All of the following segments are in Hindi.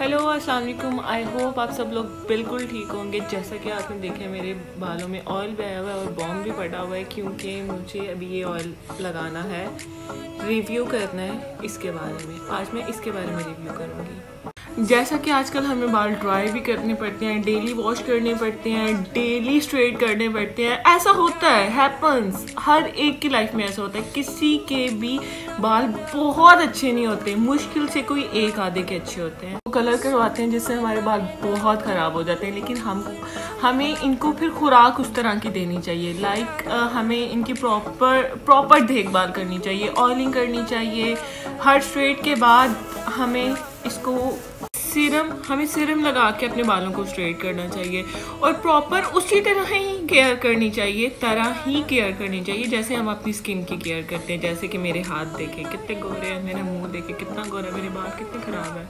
हेलो अस्सलाम वालेकुम आई होप आप सब लोग बिल्कुल ठीक होंगे, जैसा कि आपने देखा मेरे बालों में ऑयल भी आया हुआ है और बॉम भी पड़ा हुआ है, क्योंकि मुझे अभी ये ऑयल लगाना है रिव्यू करना है इसके बारे में। आज मैं इसके बारे में रिव्यू करूँगी। जैसा कि आजकल हमें बाल ड्राई भी करने पड़ते हैं डेली वॉश करने पड़ते हैं डेली स्ट्रेट करने पड़ते हैं। ऐसा होता है हैपन्स हर एक की लाइफ में ऐसा होता है। किसी के भी बाल बहुत अच्छे नहीं होते। मुश्किल से कोई एक आधे के अच्छे होते हैं। वो कलर करवाते हैं जिससे हमारे बाल बहुत ख़राब हो जाते हैं। लेकिन हम, हमें इनको फिर खुराक उस तरह की देनी चाहिए। लाइक हमें इनकी प्रॉपर प्रॉपर देखभाल करनी चाहिए ऑयलिंग करनी चाहिए। हर स्ट्रेट के बाद हमें इसको सीरम हमें सीरम लगा के अपने बालों को स्ट्रेट करना चाहिए और प्रॉपर उसी तरह ही केयर करनी चाहिए, तरह ही केयर करनी चाहिए जैसे हम अपनी स्किन की केयर करते हैं, जैसे कि मेरे हाथ देखें, कितने गोरे हैं, मेरा मुँह देखे, कितना गोरा मेरे बाल कितने ख़राब है।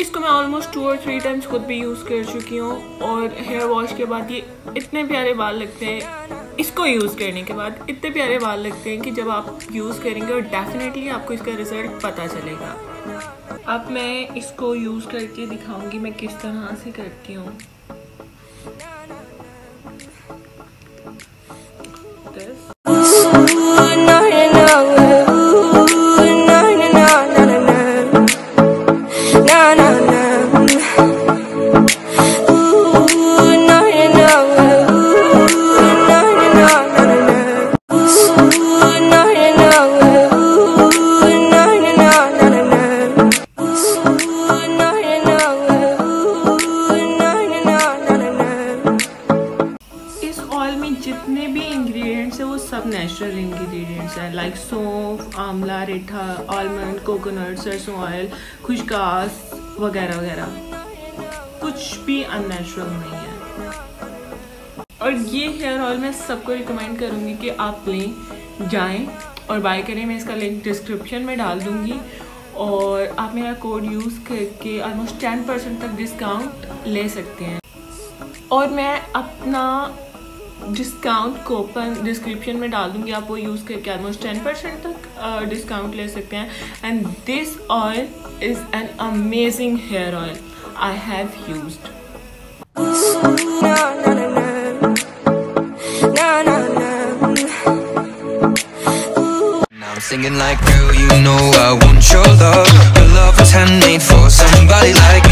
इसको मैं ऑलमोस्ट टू और थ्री टाइम्स खुद भी यूज़ कर चुकी हूँ और हेयर वॉश के बाद ये इतने प्यारे बाल लगते हैं। इसको यूज़ करने के बाद इतने प्यारे बाल लगते हैं कि जब आप यूज़ करेंगे और डेफिनेटली आपको इसका रिज़ल्ट पता चलेगा। अब मैं इसको यूज़ करके दिखाऊँगी मैं किस तरह से करती हूँ। जितने भी इंग्रेडिएंट्स हैं, वो सब नेचुरल इंग्रेडिएंट्स हैं लाइक सौंफ, आंवला, रेठा आलमंड कोकोनट सरसों ऑयल खुशकास वगैरह वगैरह। कुछ भी अननेचुरल नहीं है। और ये हेयर ऑयल मैं सबको रिकमेंड करूँगी कि आप लें, जाएँ और बाय करें। मैं इसका लिंक डिस्क्रिप्शन में डाल दूँगी। और आप मेरा कोड यूज़ करके ऑलमोस्ट टेन परसेंट तक डिस्काउंट ले सकते हैं। और मैं अपना डिस्काउंट कोपन डिस्क्रिप्शन में डाल दूँगी। आप वो यूज़ करके ऑलमोस्ट टेन परसेंट तक डिस्काउंट ले सकते हैं। And this oil is an amazing hair oil I have used Singing like, girl, you know I want your love. Your love was handmade for somebody like